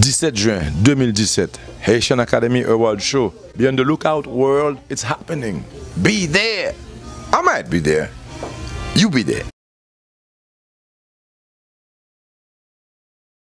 17 juin 2017, Haitian Academy Award Show. Be on the lookout, world. It's happening. Be there. I might be there. You be there.